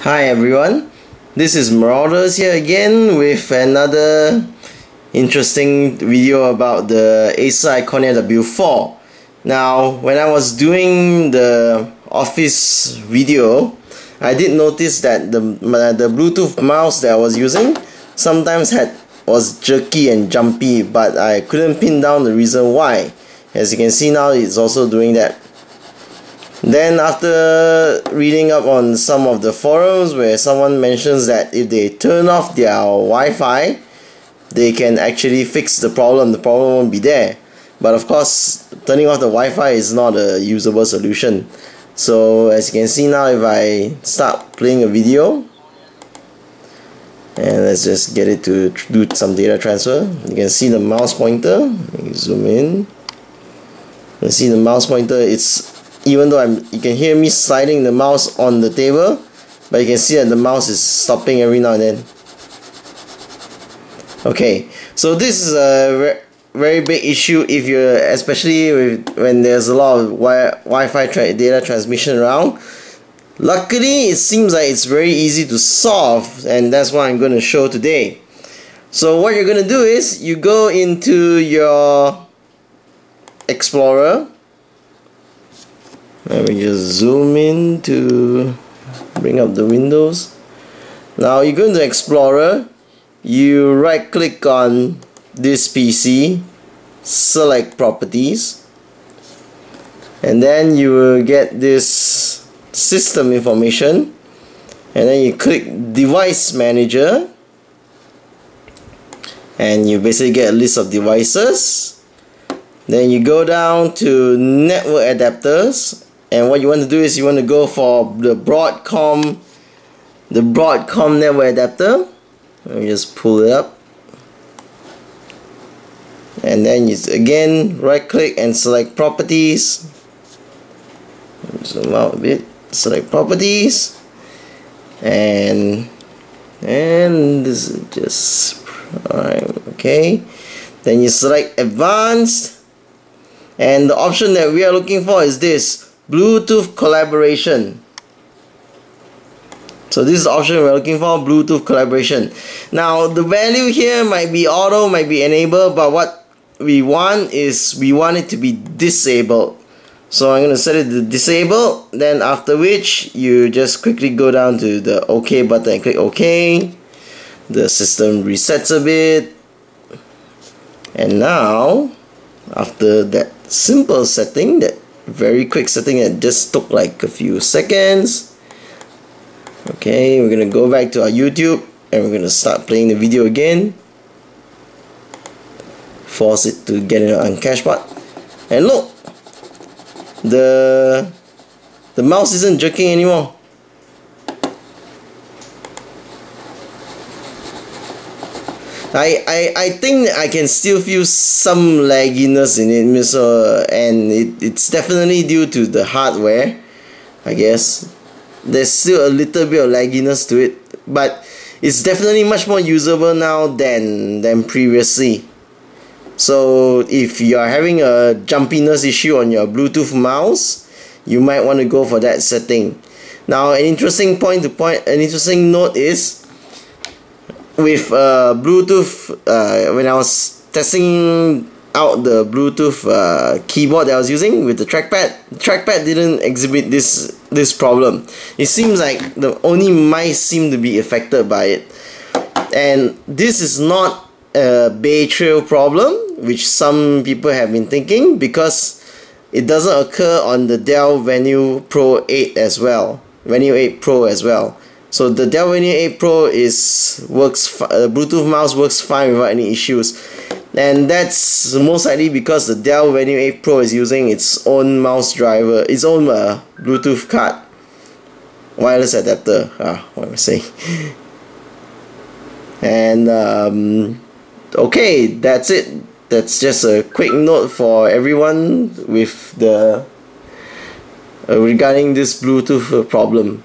Hi everyone, this is Marauders here again with another interesting video about the Acer Iconia W4. Now, when I was doing the office video, I did notice that the, the Bluetooth mouse that I was using sometimes had was jerky and jumpy but I couldn't pin down the reason why. As you can see now, it's also doing that. Then after reading up on some of the forums where someone mentions that if they turn off their Wi-Fi, they can actually fix the problem. The problem won't be there. But of course, turning off the Wi-Fi is not a usable solution. So as you can see now, if I start playing a video, and let's just get it to do some data transfer. You can see the mouse pointer. Zoom in. You can see the mouse pointer. It's even though I'm you can hear me sliding the mouse on the table but you can see that the mouse is stopping every now and then. Okay so this is a very big issue if you're especially with, when there's a lot of wi Wi-Fi tra data transmission around. Luckily it seems like it's very easy to solve and that's what I'm going to show today. So what you're going to do is you go into your Explorer let me just zoom in to bring up the windows. Now you go into Explorer. You right click on this PC select properties and then you will get this system information. And then you click device manager and you basically get a list of devices. Then you go down to network adapters and what you want to do is you want to go for the Broadcom the Broadcom network adapter. Let me just pull it up. And then you again right click and select properties. Zoom out a bit. Select properties. And and this is just alright okay? Then you select advanced. And the option that we are looking for is this Bluetooth collaboration. So this is the option we're looking for, Bluetooth collaboration. Now the value here might be auto, might be enabled, but what we want is we want it to be disabled. So I'm going to set it to disable, then after which you just quickly go down to the OK button and click OK. The system resets a bit. And now, after that simple setting that very quick setting it. Just took like a few seconds. Okay we're gonna go back to our YouTube and we're gonna start playing the video again. Force it to get it on cache part. And look the the mouse isn't jerking anymore I, I, I think I can still feel some lagginess in it so uh, and it, it's definitely due to the hardware I guess. There's still a little bit of lagginess to it but it's definitely much more usable now than than previously. So if you are having a jumpiness issue on your Bluetooth mouse you might want to go for that setting. Now an interesting point to point an interesting note is with uh, Bluetooth uh, when I was testing out the Bluetooth uh, keyboard that I was using with the trackpad the trackpad didn't exhibit this this problem. It seems like the only mice seem to be affected by it. And this is not a Bay Trail problem which some people have been thinking because it doesn't occur on the Dell Venue Pro 8 as well Venue 8 Pro as well so the Dell Venue 8 Pro is works uh, Bluetooth mouse works fine without any issues. And that's most likely because the Dell Venue 8 Pro is using its own mouse driver its own uh, Bluetooth card. Wireless adapter ah what am I saying? And um, okay that's it. That's just a quick note for everyone with the uh, regarding this Bluetooth problem